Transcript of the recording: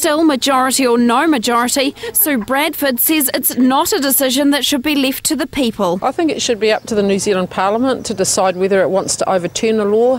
Still, majority or no majority, Sue Bradford says it's not a decision that should be left to the people. I think it should be up to the New Zealand Parliament to decide whether it wants to overturn a law